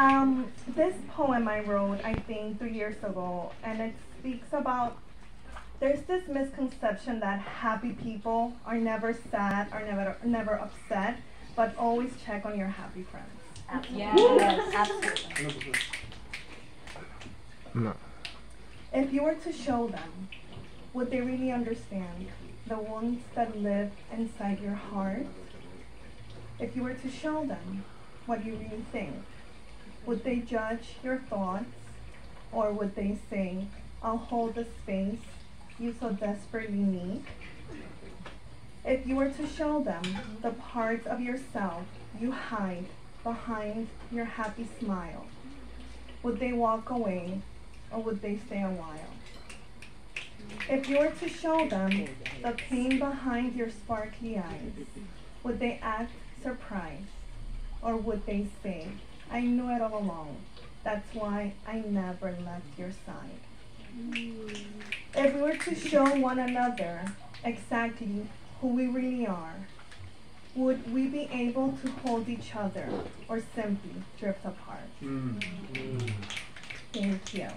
Um, this poem I wrote, I think, three years ago, and it speaks about there's this misconception that happy people are never sad, are never never upset, but always check on your happy friends. Absolutely. Yes, absolutely. No. If you were to show them, would they really understand the wounds that live inside your heart? If you were to show them what you really think, would they judge your thoughts? Or would they say, I'll hold the space you so desperately need? If you were to show them the parts of yourself you hide behind your happy smile, would they walk away or would they stay a while? If you were to show them the pain behind your sparkly eyes, would they act surprised? Or would they say, I knew it all along. That's why I never left your side. If we were to show one another exactly who we really are, would we be able to hold each other or simply drift apart? Mm. Thank you.